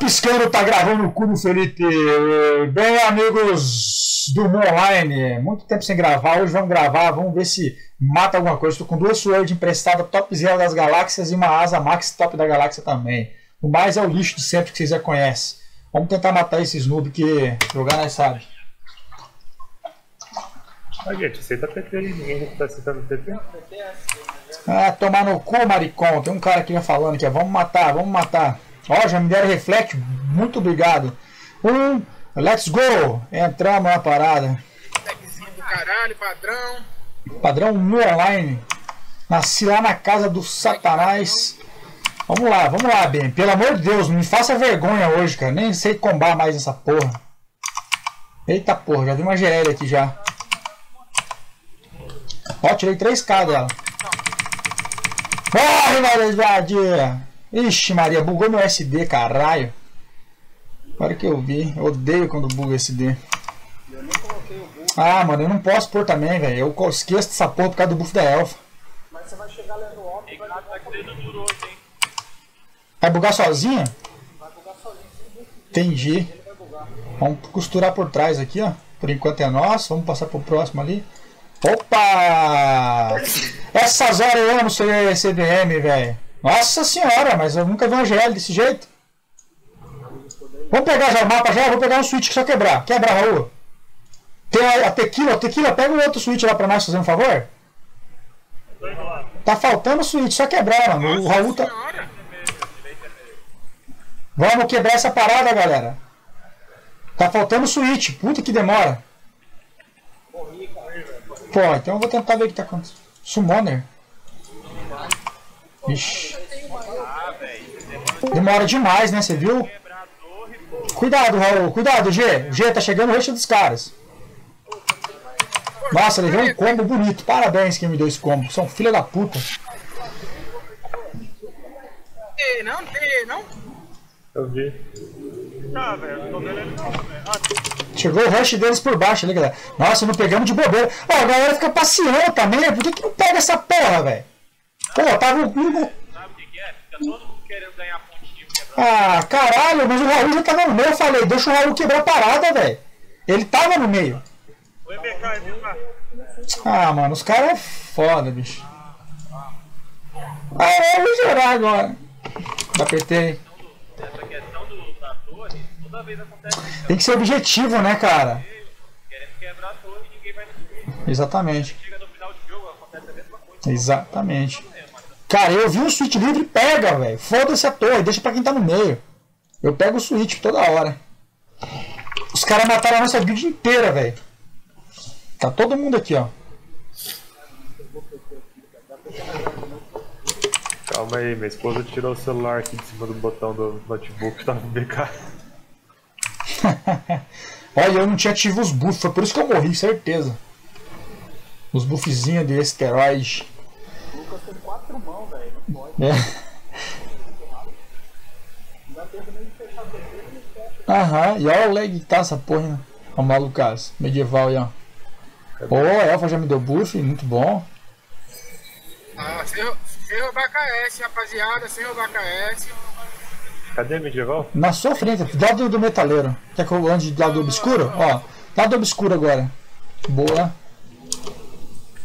piscando, tá gravando o cu do Felipe. Bem, amigos do Online, muito tempo sem gravar. Hoje vamos gravar, vamos ver se mata alguma coisa. Estou com duas Sword emprestadas, top zero das galáxias e uma asa max top da galáxia também. O mais é o lixo de sempre que vocês já conhecem. Vamos tentar matar esses noob que jogar nós sabe. Ah, gente, aceita PT aí, ninguém tá aceitando PT. Ah, tomar no cu, maricão. Tem um cara aqui já falando que é vamos matar, vamos matar. Ó, já me deram reflect, muito obrigado. Um, let's go! Entramos na parada. Do caralho, padrão. Padrão no online. Nasci lá na casa do Satanás. Vamos lá, vamos lá, Ben. Pelo amor de Deus, não me faça vergonha hoje, cara. Nem sei combar mais essa porra. Eita porra, já vi uma GL aqui já. Ó, tirei 3k dela. Morre, Maria Ixi, Maria, bugou meu SD, caralho. Agora que eu vi. Eu odeio quando buga SD. Ah, mano, eu não posso pôr também, velho. Eu esqueço dessa porra por causa do buff da elfa. Mas você vai chegar lendo o óbvio, vai Ricardo tá duro hoje, hein? Vai bugar sozinha? vai bugar sozinho, sem buff. Entendi. Vamos costurar por trás aqui, ó. Por enquanto é nosso. Vamos passar pro próximo ali. Opa! Essas horas eu amo ser CDM, velho. Nossa senhora, mas eu nunca vi uma GL desse jeito. Vamos pegar já o mapa já, vou pegar um switch que só quebrar. Quebra, Raul. Tem a, a tequila, tequila, pega um outro switch lá pra nós, fazer um favor. Tá faltando switch, só quebrar, mano. O Raul tá. Vamos quebrar essa parada, galera. Tá faltando switch. Puta que demora. Pô, então eu vou tentar ver o que tá acontecendo. Summoner. Ixi. Demora demais, né? Você viu? Cuidado, Raul. Cuidado, G. G, tá chegando o resto dos caras. Nossa, levei um combo bonito. Parabéns quem me deu esse combo. São filha da puta. Não tem, não. Eu vi. Tá, velho. Não tô vendo ele não, velho. Ah, Chegou o rush deles por baixo ali, galera. Nossa, não pegamos de bobeira. Ó, a galera fica passeando também. Por que, que não pega essa porra, velho? Pô, tava o Google. sabe o que, é? Fica todo mundo querendo ganhar pontinho. Ah, caralho, mas o Raul já tava no meio. Eu falei, deixa o Raul quebrar a parada, velho. Ele tava no meio. O EBK, EBK. Ah, mano, os caras é foda, bicho. Ah, eu vou gerar agora. Da PT. Essa questão do, da torre, toda vez acontece isso. Tem que ser objetivo, né, cara? Querendo quebrar a torre ninguém vai no Exatamente. Chega no final jogo, acontece a mesma coisa. Exatamente. Cara, eu vi um switch livre, pega, velho. Foda-se a torre, deixa pra quem tá no meio. Eu pego o switch toda hora. Os caras mataram a nossa build inteira, velho. Tá todo mundo aqui, ó. Calma aí, minha esposa tirou o celular aqui de cima do botão do notebook que tava no BK. Olha, eu não tinha ativo os buffs, foi por isso que eu morri, certeza. Os buffzinhos de esteroide. Fecha. Aham, e olha o lag que tá essa porra, né? Ó, o malucaço. Medieval aí, ó. Ô, a Elfa já me deu buff, muito bom. Ah, sem, sem roubar KS, rapaziada, sem roubar KS. Cadê a medieval? Na sua frente, do lado do metaleiro. Quer que eu ande do lado obscuro? Ó, lado obscuro agora. Boa.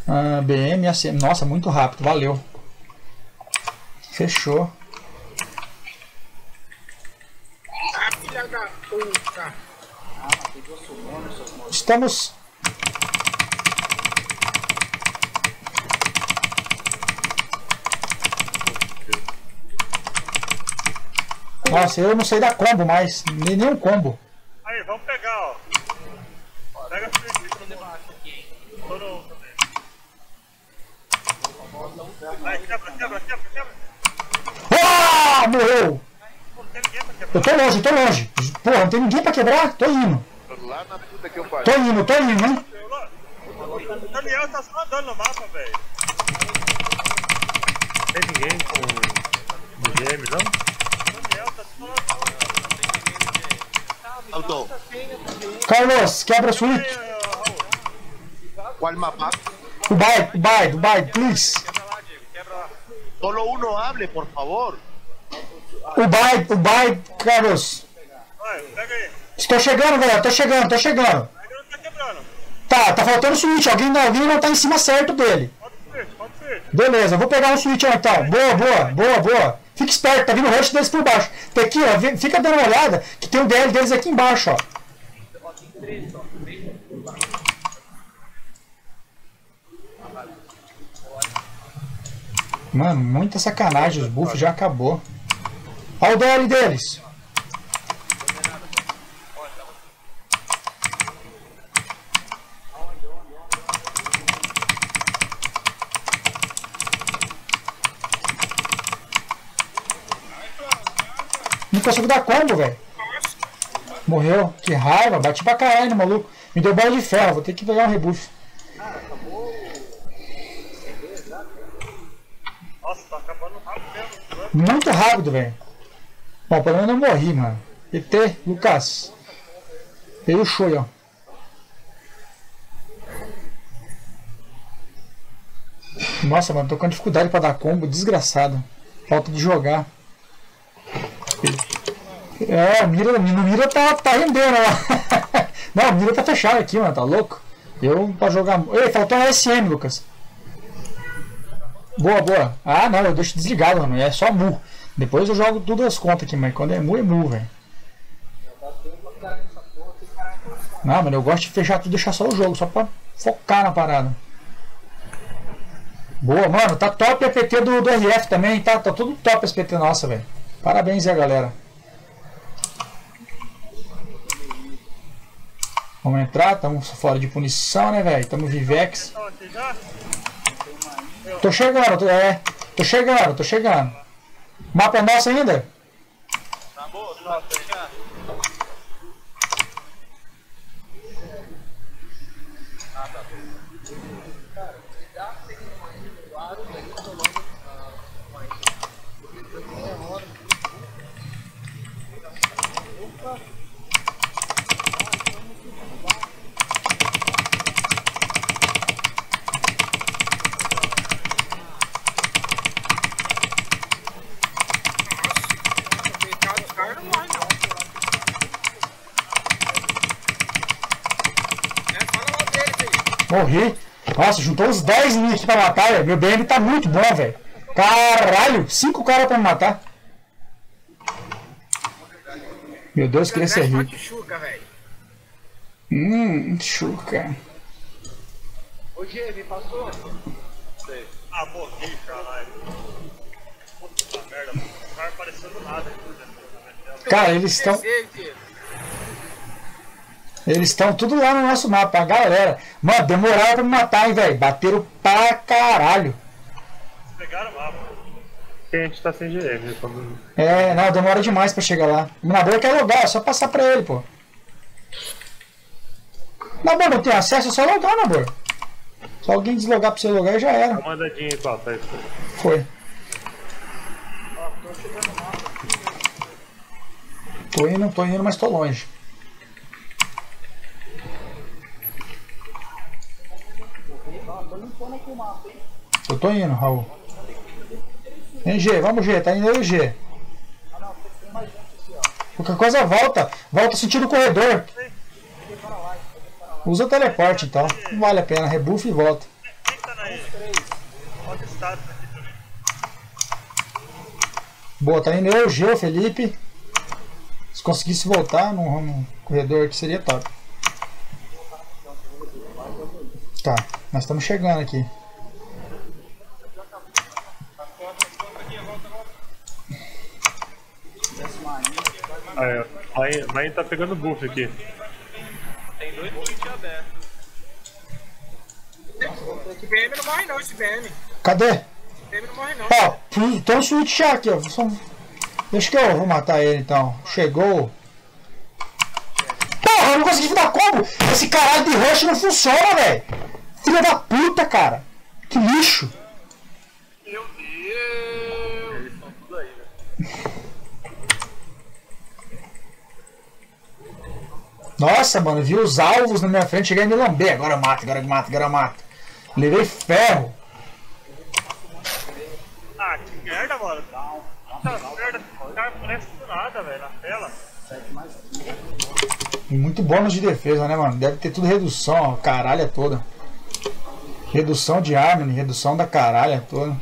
Ah, BM, AC. Nossa, muito rápido, valeu. Fechou. Ah, filha da puta. Estamos. Nossa, eu não sei da combo mais. Nem nenhum combo. Aí, vamos pegar, ó. Pega pro debaixo aqui. Tô no também. Vai, quebra, quebra, quebra, quebra. Ah, ninguém pra Eu quebrar. tô longe, eu tô longe. Porra, não tem ninguém pra quebrar? Tô indo. Lá na puta que eu pariu. Tô indo, tô indo, hein? O Daniel tá só andando no mapa, velho. Tem ninguém com GM, não? O Daniel tá só andando. Carlos, quebra a suíte. ¿cuál mapa? Dubai, Dubai, Dubai, please. Quebra lá, Diego, quebra lá. Solo uno hable, por favor. O bye, o bye, Carlos. Vai, pega aí. Estou chegando, galera. Tô chegando, tô chegando. Ainda não tá quebrando. Tá, tá faltando switch. Alguém, alguém não tá em cima certo dele. Pode ser, pode ser. Beleza, vou pegar um switch então. Boa, boa, boa, boa. Fica esperto, tá vindo o rush deles por baixo. Tem aqui, ó. Fica dando uma olhada que tem o DL deles aqui embaixo, ó. Mano, muita sacanagem. Os buffs já acabou. Olha o DL deles. Não consigo dar combo, velho. Morreu. Que raiva. Bati pra caralho maluco. Me deu bola de ferro. Vou ter que pegar um rebuff. Muito rápido, velho. Bom, pelo menos eu morri, mano. ET, Lucas. Dei o show, ó. Nossa, mano, tô com dificuldade pra dar combo, desgraçado. Falta de jogar. É, mira, no mira tá, tá rendendo lá. Não, mira tá fechada aqui, mano, tá louco? Eu pra jogar. Ei, faltou um SM, Lucas. Boa, boa. Ah, não, eu deixo desligado, mano. É só mu. Depois eu jogo tudo as contas aqui, mas quando é mu, é mu, velho. Não, mano, eu gosto de fechar tudo e deixar só o jogo, só pra focar na parada. Boa, mano, tá top a PT do, do RF também, tá? Tá tudo top esse PT nossa, velho. Parabéns aí, galera. Vamos entrar, estamos fora de punição, né, velho? Estamos Vivex. Tô chegando, tô, é. Tô chegando, tô chegando. Mapa é nosso ainda? Tá bom, tá fechado. Coitado, os caras não morrem, não. É, fala mal deles aí. Morri. Nossa, juntou uns 10 mil aqui pra matar, velho. Meu BM tá muito bom, velho. Caralho, 5 caras pra me matar. Meu Deus, queria ser rico. Hum, chuca. Ô, G, me passou? Sei. Ah, morri, caralho. Puta merda, mano. Não vai aparecendo nada. Cara, eles estão. Eles estão tudo lá no nosso mapa, a galera. Mano, demoraram pra me matar, hein, velho. Bateram pra caralho. Pegaram o mapa. Porque a gente tá sem GM. Quando... É, não, demora demais pra chegar lá. O minador quer logar, é só passar pra ele, pô. Nabor, não tem acesso, é só logar, Nabor. Só alguém deslogar você logar e já era. Dá uma andadinha aí, pá, tá isso. Foi. Tô indo, tô indo, mas tô longe. Eu tô indo, Raul. Vem, G, vamos, G, tá indo aí, G. Qualquer coisa volta, volta sentido corredor. Usa o teleporte então, não vale a pena, rebuff e volta. Boa, tá indo eu, o G, o Felipe. Se conseguisse voltar no, no corredor aqui seria top. Tá, nós estamos chegando aqui. É. Lá, lá tá pegando buff aqui. Tem dois tweets abertos. Esse BM não morre, não, esse BM. Cadê? Esse BM não morre, não. Ó, pu- tem um switch já aqui, ó. Só- Deixa que eu vou matar ele então. Chegou. Porra, eu não consegui dar combo! Esse caralho de rush não funciona, velho! Filha da puta, cara! Que lixo! Meu Deus! Eles estão tudo aí, velho. Nossa, mano, vi os alvos na minha frente, cheguei a me lamber. Agora eu mato, agora eu mato, agora eu mato. Levei ferro. Ah, que merda, mano. Puta merda. Cara, aparece do nada, velho, na tela. E muito bônus de defesa, né, mano? Deve ter tudo redução, ó, caralha toda. Redução de arma, redução da caralha toda.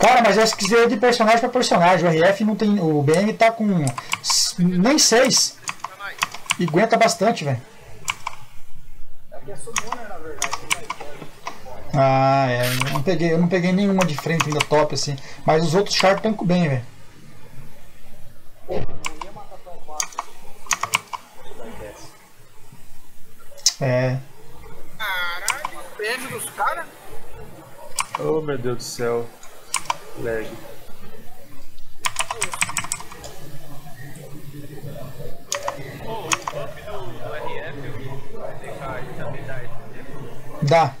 Cara, mas essa que é de personagem pra personagem. O RF não tem. O BM tá com. nem 6. E aguenta bastante, velho. Aqui é summoner, na verdade. Ah, é. Eu não, peguei, eu não peguei nenhuma de frente ainda top assim. Mas os outros Shark tancam bem, velho. É. Caralho, prêmio dos caras. Oh meu Deus do céu. Lag. Dá.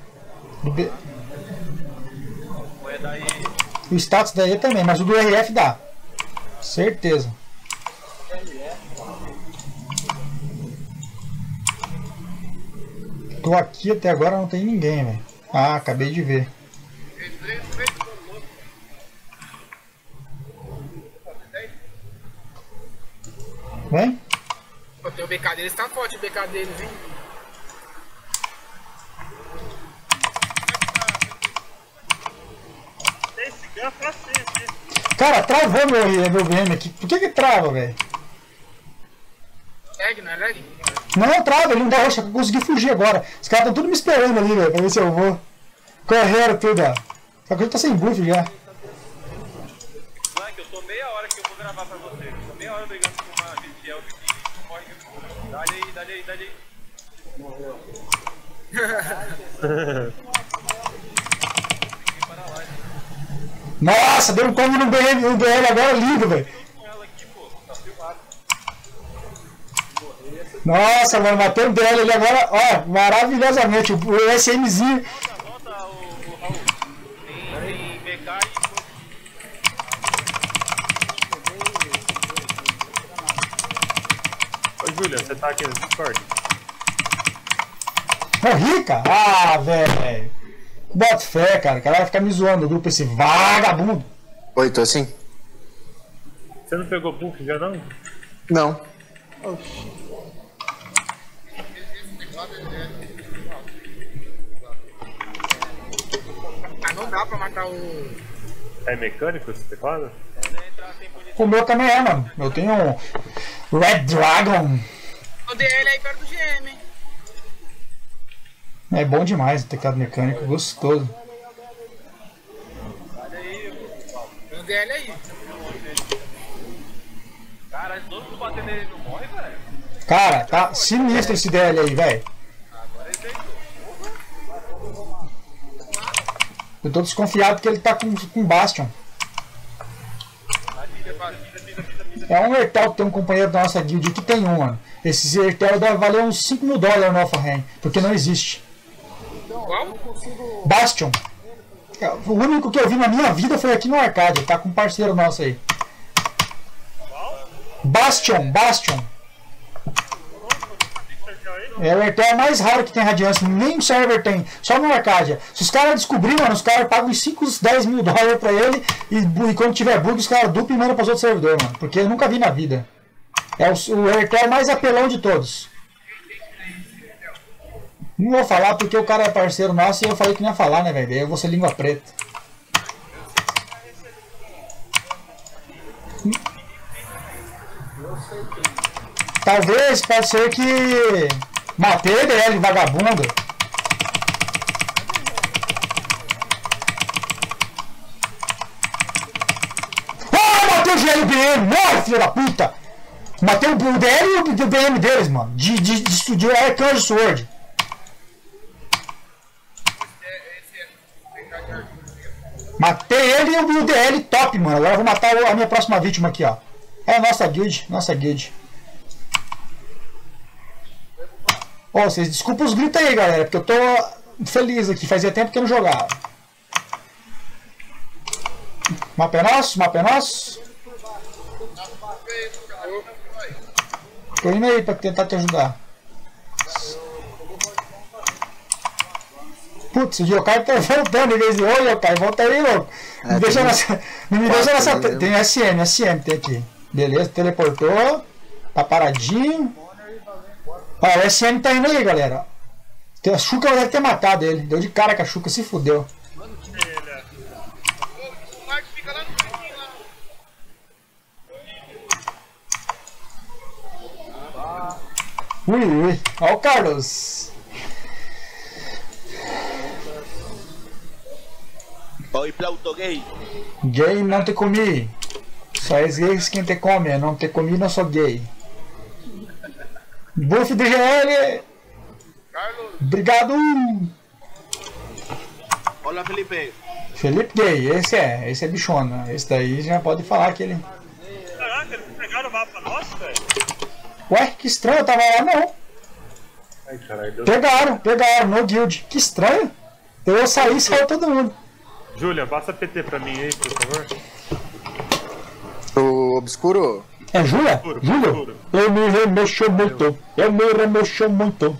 O status daí também, mas o do RF dá. Certeza. Tô aqui até agora não tem ninguém, velho. Ah, acabei de ver. Vem? Tem o BK deles, tá forte o BK deles, hein? Tem esse gun pra sempre, hein? Cara, travou meu, meu VM aqui. Por que que trava, velho? Lag, não é lag? Não, trava, ele não dá roxa, eu consegui fugir agora. Os caras estão tudo me esperando ali, velho, pra ver se eu vou. Correram tudo, ó. Só que eu tô sem buff já. Blank, eu tô meia hora que eu vou gravar pra você. Tô meia hora brigando com uma Vigiel aqui e morre. Dá-lhe aí, dá-lhe aí, dá-lhe aí. Nossa, deu um combo no BM, no BL agora lindo, velho. Nossa, mano, matei o BL ali agora, ó, maravilhosamente. O SMzinho. Ô Julia, você tá aqui no Discord? Morri, cara. Ah, velho. Bota fé, cara. O cara vai ficar me zoando no grupo esse vagabundo. Oi, tô assim? Você não pegou buff já não? Não. Ah, não dá pra matar o. É mecânico esse teclado? O meu também é, mano. Eu tenho um Red Dragon. O DL aí? É bom demais o teclado mecânico, gostoso. Tem o DL aí. Cara, todo mundo batendo nele não morre, velho. Cara, tá sinistro esse DL aí, velho. Eu tô desconfiado que ele tá com, com Bastion. É um Ertel que tem um companheiro da nossa guild que tem um, mano. Esse Ertel deve valer uns 5 mil dólares no Alpha porque não existe. Qual? Bastion. O único que eu vi na minha vida foi aqui no arcade. Tá com um parceiro nosso aí. Bastion, Bastion. É o Airtel mais raro que tem radiância. Nem o server tem. Só no Arcadia. Se os caras descobrirem, mano, os caras pagam uns 5, 10 mil dólares pra ele. E, e quando tiver bug, os caras duplam e mandam pros outros servidores, mano. Porque eu nunca vi na vida. É o, o Airtel mais apelão de todos. Não vou falar porque o cara é parceiro nosso e eu falei que não ia falar, né, velho? Eu vou ser língua preta. Talvez, pode ser que. Matei DL, vagabundo. Ah, matei o GL BM! Morre, filho da puta! Matei o DL e o BM deles, mano. De, de, de estúdio Arcanjo Sword. Matei ele e o DL top, mano. Agora eu vou matar a minha próxima vítima aqui, ó. É a nossa guild, nossa guild. Ô, vocês desculpem os gritos aí, galera, porque eu tô feliz aqui. Fazia tempo que eu não jogava. Mapa é nosso? Mapa é nosso? Tô indo aí pra tentar te ajudar. Putz, o Yokai tá voltando em vez de. Ô, Yokai, volta aí, louco. Não É, me deixa nessa. Não me deixa nessa. né? Tem SM, SM tem aqui. Beleza, teleportou. Tá paradinho. Ó, o SM tá indo aí, galera. A Xuca deve ter matado ele. Deu de cara que a Xuca se fudeu. Ui, ui. Ó o Carlos. Oi, Plauto gay. Gay não te comi. Só és gay quem te come. Não te comi, não sou gay. Buff DGL. Carlos, Obrigado. Hola, Felipe. Felipe Gay, esse é. Esse é bichona. Esse daí já pode falar que ele. Caraca, eles pegaram o mapa nosso, velho? Ué, que estranho, eu tava lá não. Ai, caralho. Pegaram, pegaram, no guild. Que estranho. Eu saí e saiu todo mundo. Julian, passa PT pra mim aí, por favor. O Obscuro. É Júlia? Puro. Eu me remexo muito. Eu me remexo muito.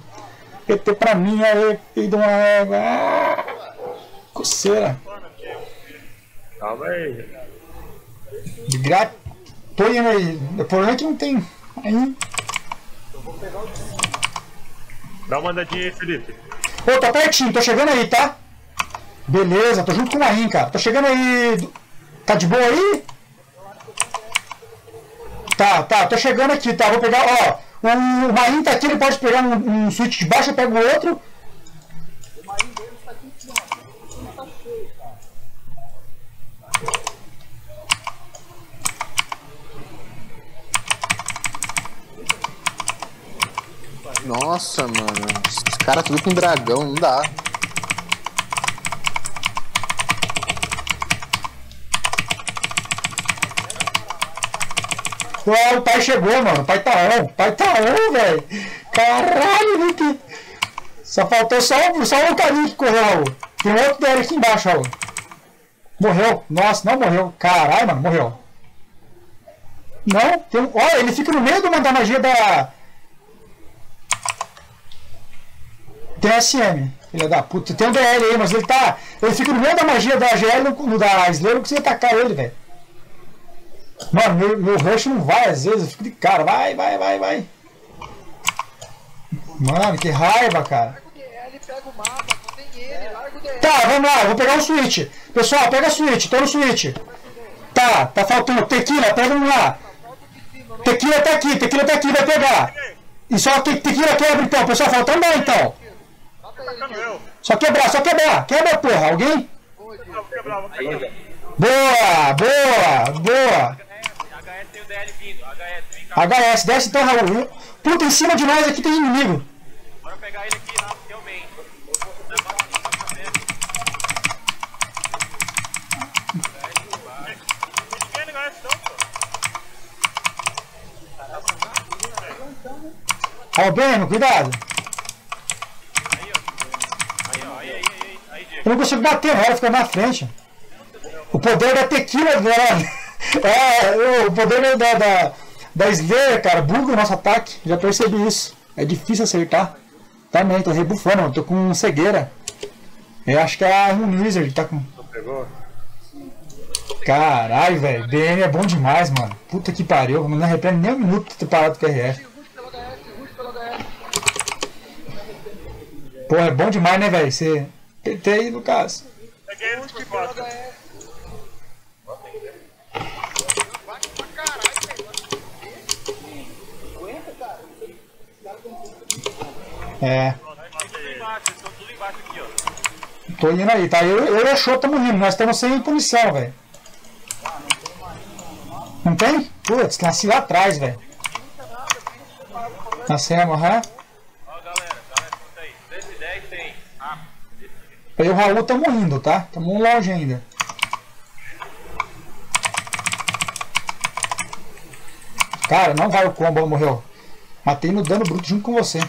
PT pra mim é filho de uma égua. Ah, coceira. Calma aí. De. Tô indo aí. O problema é que não tem. Aí. Dá uma andadinha aí, Felipe. Ô, tô pertinho, tô chegando aí, tá? Beleza, tô junto com o Marim, cara. Tô chegando aí. Tá de boa aí? Tá, tá, tô chegando aqui, tá? Vou pegar, ó. O Marim tá aqui, ele pode pegar um, um switch de baixo, eu pego o outro. Nossa, mano. Os caras tudo com dragão, não dá. Ué, o pai chegou, mano. O pai tá on. O pai tá on, velho. Caralho, Nick. Só faltou só, só o carinho que correu, Raul. Tem um outro dele aqui embaixo, Raul. Morreu. Nossa, não morreu. Caralho, mano, morreu. Não, tem um. Olha, ele fica no meio do da magia da. Tem SM, filha da puta. Tem um DL aí, mas ele tá. Ele fica no meio da magia da GL no, no da Slayer, não consegue atacar ele, velho. Mano, meu, meu rush não vai às vezes, eu fico de cara. Vai, vai, vai, vai. Mano, que raiva, cara. Ele pega o mapa, não tem ele, larga o DL. Tá, vamos lá, vou pegar o switch. Pessoal, pega o switch, tô no switch. Tá, tá faltando. Tequila, pega um lá. Tequila tá aqui, tequila tá aqui, vai pegar. E só te, tequila quebra então, pessoal, falta andar então. Só quebrar, só quebrar. Quebra, porra, alguém? Boa, boa, boa. HS tem o DL vindo. HS, desce então, Raul. Puta, em cima de nós aqui tem inimigo. Bora pegar ele aqui esse não, pô. Ó, Breno, cuidado. Aí, ó, aí, aí, aí, aí, Diego. Eu não consigo bater nela, fica na frente. O poder da tequila dela. É, o poder da, da, da Slayer, cara, buga o nosso ataque. Já percebi isso. É difícil acertar. Tá, Também, tô rebufando, tô com cegueira. Eu acho que é a um Wizard tá com. Pegou? Caralho, velho. BM é bom demais, mano. Puta que pariu. Não arrependo nem um minuto de ter parado com o RF. Pô, é bom demais, né, velho? Você. PT aí, caso Peguei ele por ó. Tô indo aí, tá? Eu, eu e a Show estamos indo, nós estamos sem punição, velho. Não tem? Putz, nasci lá atrás, velho. Nascemos, aham. Ó, galera, galera, escuta aí. 110 tem. Ah, Eu e o Raul estamos indo, tá? Estamos longe ainda. Cara, não vai o combo, morreu. Matei no dano bruto junto com você.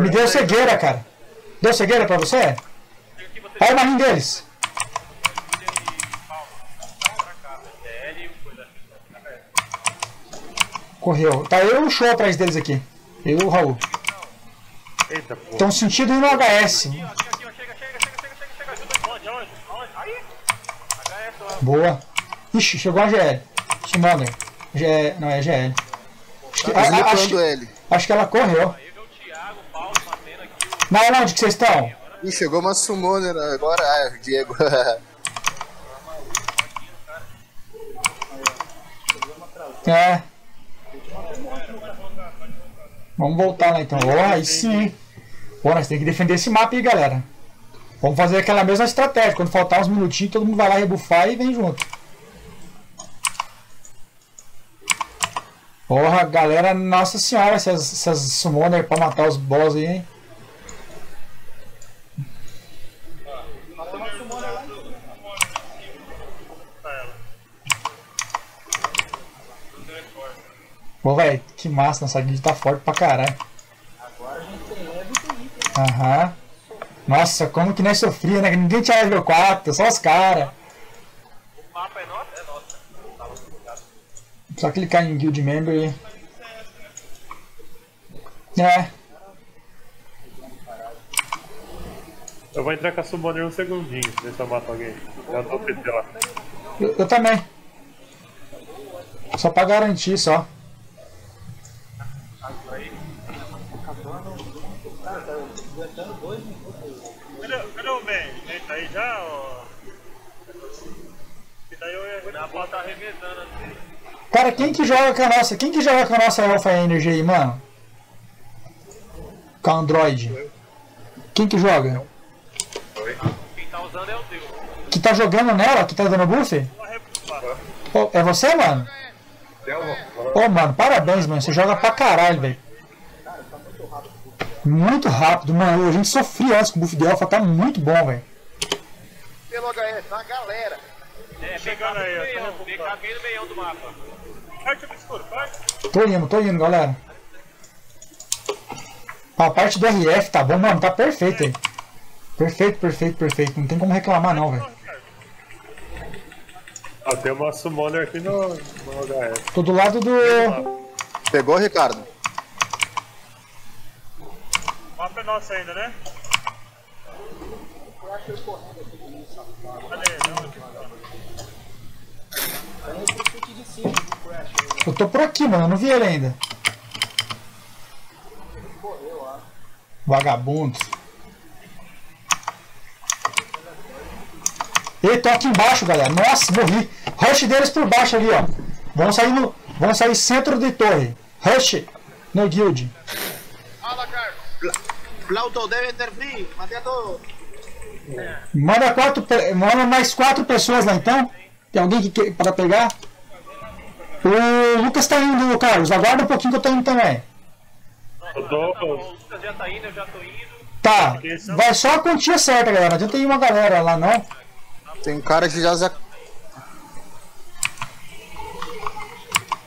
Me deu cegueira, cara. Deu cegueira pra você? Olha o marinho deles. Correu. Tá eu e o show atrás deles aqui. Eu e o Raul. Eita, pô. Estão sentindo ir no HS. Boa. Ixi, chegou a GL. Summoner. G... Não, é GL. Acho que, a- a- acho, ele. acho que ela correu. Aí vê o Thiago, o Paulo, batendo Na onde que vocês estão? Ih, chegou uma summoner agora. Ah, Diego. É. Vamos voltar lá então. Ó, aí sim. Pô, nós temos que defender esse mapa aí, galera. Vamos fazer aquela mesma estratégia. Quando faltar uns minutinhos, todo mundo vai lá rebufar e vem junto. Porra, galera, nossa senhora, essas, essas summoner pra matar os boss aí, hein? Pô, velho, que massa, nossa guild tá forte pra caralho. Aham. Nossa, como que nós sofria, né? Que Ninguém tinha level 4, só os caras. O mapa é nosso? É nosso. Só clicar em guild member e... É, Eu vou entrar com a Summoner um segundinho, ver se eu mato alguém. Já tô PT lá. eu, eu também. Só pra garantir, só. Já? Ou... Que daí eu ia... Dá pra tá revezando assim. Cara, quem que joga com a nossa... Quem que joga com a nossa Alpha Energy aí, mano? Com a Android. Quem que joga? Quem tá usando é o teu. Que tá jogando nela? Que tá dando buff? Ô, é você, mano? Ô, mano, parabéns, mano. Você joga pra caralho, velho. Muito rápido, mano. A gente sofria antes com o buff de Alpha. Tá muito bom, velho. Pelo HS, a galera. É, Chegando aí, ó, meião, tô BK bem no meião do mapa. Parte parte. Tô indo, tô indo, galera. A parte do RF tá bom, mano. Tá perfeito aí. Perfeito, perfeito, perfeito. Não tem como reclamar, não, velho. Ó, tem uma Summoner aqui no, no HS. Tô do lado do. Pegou, Ricardo? O mapa é nosso ainda, né? Cadê? Não, Eu tô por aqui, mano. Eu não vi ele ainda. Vagabundo. Ele tô aqui embaixo, galera. Nossa, morri. Rush deles por baixo ali, ó. Vão sair no. Vão sair centro de torre. Rush no guild. Plauto ter free. Matei a todos. Manda quatro. Manda mais quatro pessoas lá então. Tem alguém que quer para pegar? O Lucas tá indo, Carlos. Aguarda um pouquinho que eu tô indo também. Eu tô. O Lucas já tá indo, eu já tô indo. Tá. Vai só a quantia certa, galera. Não adianta ir uma galera lá, não. Tem um cara que já.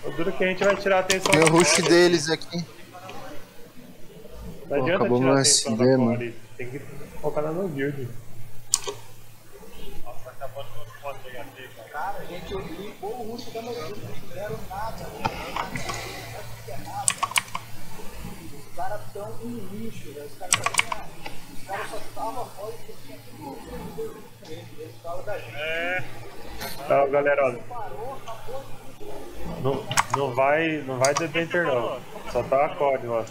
O duro que a gente vai tirar a atenção Tem o rush deles aqui. Não adianta acabou tirar a meu atenção SD, da. Tem que focar na no build. Nossa, acabando com os pontos de HP, cara. Cara, a gente limpou o russo da notícia, não fizeram nada. Os caras estão um lixo, velho. Os caras estão Os caras só estavam fora porque tinha tudo Eles falam da gente. É, Tá, galera, olha. Não, não vai. Não vai de Benter não. Só tá a Core lá.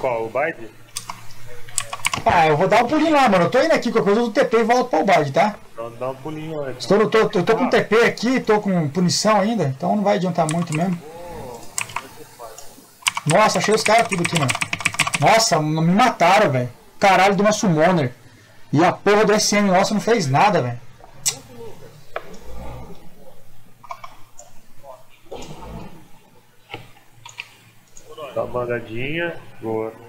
Qual? O Bide? Ah, eu vou dar um pulinho lá, mano. Eu tô indo aqui, qualquer coisa do TP e volto pro bard, tá? Dá um pulinho antes. Estou, eu tô, eu tô com TP aqui, tô com punição ainda, então não vai adiantar muito mesmo. Nossa, achei os caras tudo aqui, mano. Nossa, me mataram, velho. Caralho de uma summoner. E a porra do SM nossa não fez nada, velho. Dá uma. Boa.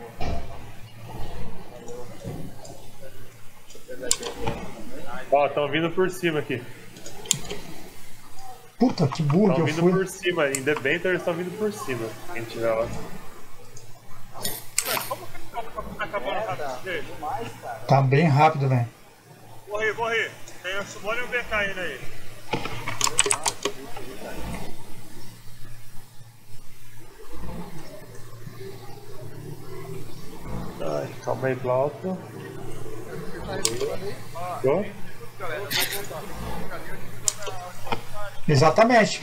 Ó, estão vindo por cima aqui. Puta, que burro que Estão eu vindo fui. por cima. Em The Benter eles estão vindo por cima. Quem tiver lá. como que tá acabando rápido dele? Tá bem rápido, velho. Morri, morri. Tem um Summoner e um BK indo aí. Ai, calma aí, Glauco. Tô? Exatamente.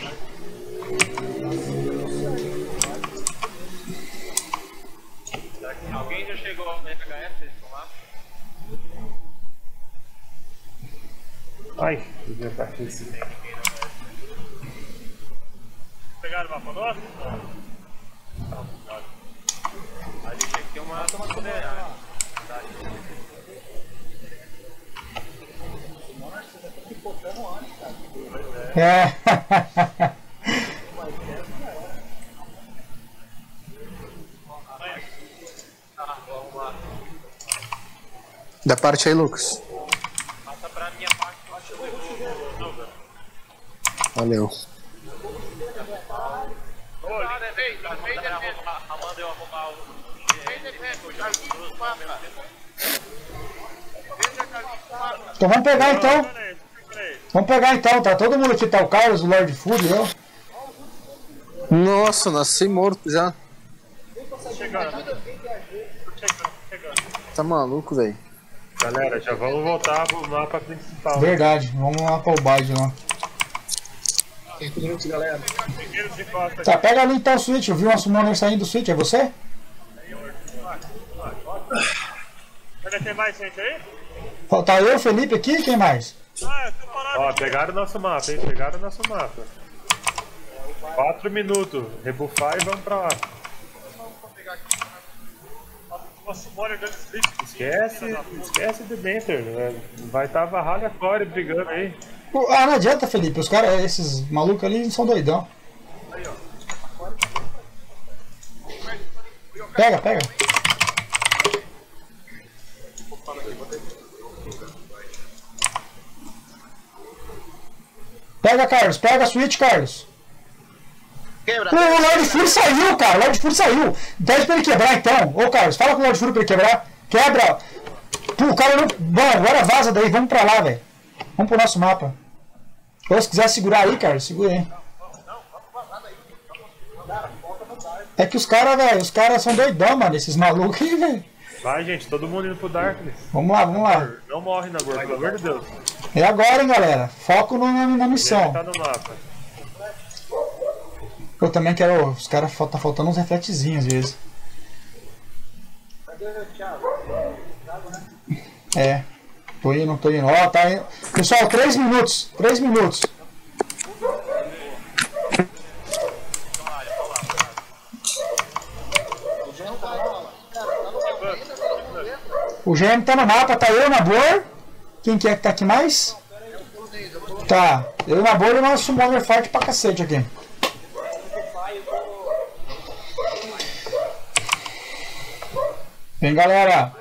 Alguém já chegou ao MHS? Ai, devia estar aqui. Pegaram o mapa nosso? Ali tinha que ter uma É. Da parte aí, Lucas. Passa pra minha parte eu. Valeu. Então vamos pegar então. Vamos pegar então, tá todo mundo aqui, tá o Carlos, o Lord Food, eu. Nossa, nasci morto já. Chegando. Tá maluco, velho. Galera, já vamos voltar pro mapa principal. Verdade, vamos lá pra o Bide lá. De costa. Tá, pega ali então o Switch, eu vi uma summoner saindo do Switch, é você? Ainda tem mais gente aí? Falta eu, Felipe aqui, quem mais? Ah, eu tô parado. Ó, pegaram o nosso mapa, hein? Pegaram o nosso mapa. 4 minutos. Rebufar e vamos pra lá. Split. Esquece, esquece de Benter. Vai estar tá Core brigando aí. Ah, não adianta, Felipe, os caras, esses malucos ali são doidão. Pega, pega. Pega, Carlos, pega a Switch, Carlos. Quebra. O Lord Fury saiu, cara. O Lord Fury saiu. Pede pra ele quebrar então. Ô, Carlos, fala com o Lord Fury pra ele quebrar. Quebra. Pô, o cara não. Bom, agora vaza daí. Vamos pra lá, velho. Vamos pro nosso mapa. Ou se quiser segurar aí, Carlos, segura aí. É que os caras, velho, os caras são doidão, mano. Esses malucos aí, velho. Vai, gente, todo mundo indo pro Darkness. Vamos lá, vamos lá. Não morre na Gor, pelo amor de Deus. É agora, hein, galera. Foco no, na, na missão. tá no mapa. Eu também quero. Os caras tá faltando uns refletezinhos às vezes. É. Tô indo, tô indo. Ó, tá indo. Pessoal, 3 minutos. 3 minutos. O GM tá no mapa, tá eu na Bor. Quem que é que tá aqui mais? Tá, eu na Bor e uma Summoner forte pra cacete aqui. Vem galera.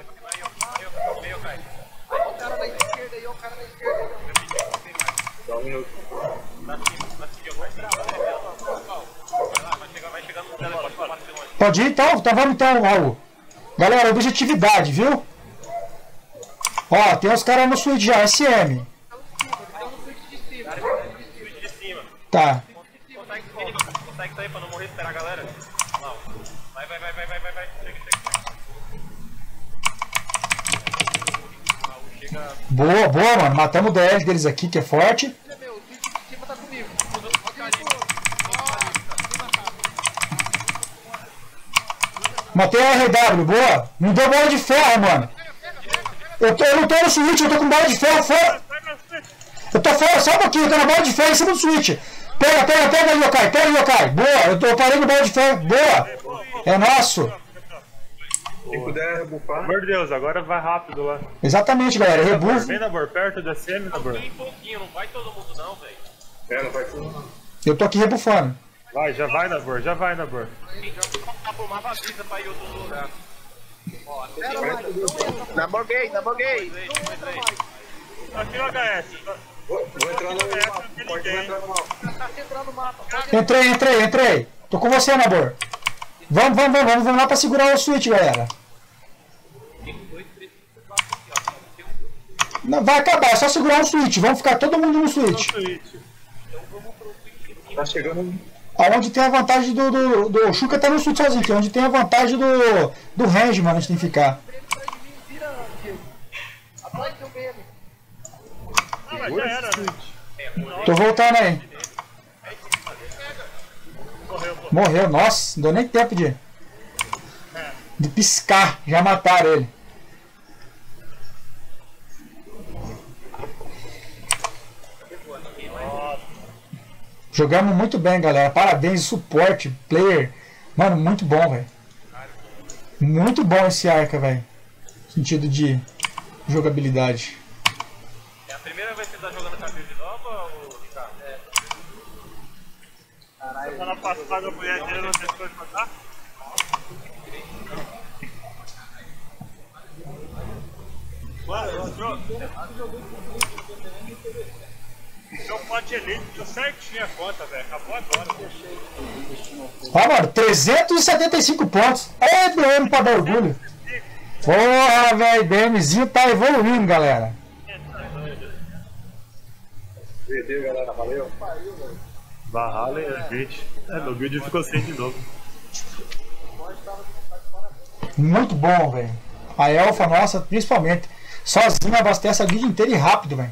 Pode ir então? Então vamos então, Raul. Galera, objetividade, viu? Ó, tem os caras no suíte já, SM. Tá. Consegue, sair pra não morrer esperar a galera? Não. Vai, vai, vai, vai, vai. Boa, boa, mano. Matamos o deles aqui, que é forte. Matei a RW, boa. Me deu bola de ferro, mano. Eu, tô, eu não tô no switch, eu tô com bola de ferro fora. Eu tô fora, só um pouquinho, eu tô na bola de ferro em cima do switch. Pega, pega, pega aí, Yokai, pega aí, Yokai. Boa, eu, tô, eu parei no bola de ferro, boa. É nosso. Se puder rebufar. De Deus, agora vai rápido lá. Exatamente, galera. Rebuff. Vem na Bor, perto da SM, na Bor. Tem pouquinho, não vai todo mundo não, velho. É, não vai tudo não. Eu tô aqui rebufando. Vai, já vai na Bor, já vai na Bor. Tá por uma vacina pra ir outro lugar. Na borguei, na três. Aqui no HS. Vou, vou entrar no mapa. Pode entrar no mapa. Entrei, entrei, entrei. Tô com você, Nabor. Vamos, vamos, vamos, vamos, vamos lá pra segurar o switch, galera. Não, vai acabar, é só segurar um switch. Vamos ficar todo mundo no switch. Switch. Tá chegando. Aonde tem a vantagem do. do, do o Chuca tá no switch sozinho, que é onde tem a vantagem do. do range, mano, a gente tem que ficar. Ah, já era? Tô voltando aí. Correu, pô. Morreu, nossa, não deu nem tempo de. de piscar, já mataram ele. Jogamos muito bem, galera. Parabéns, suporte, player. Mano, muito bom, velho. Muito bom esse arca, velho. Sentido de jogabilidade. É a primeira vez que você tá jogando Camil de novo, ou Ricardo? É. Semana passada a mulher dele não deixou de matar. Mano, entrou. Seu pote elite, deu certinho a conta, velho. Acabou agora. Ó, mano, 375 pontos. É BM pra dar orgulho. Porra, velho, BMzinho tá evoluindo, galera. VD, galera, valeu. Valhalla e Build. É, meu build ficou sem de novo. Muito bom, velho. A Elfa, nossa, principalmente. Sozinho abastece a guilda inteira e rápido, velho.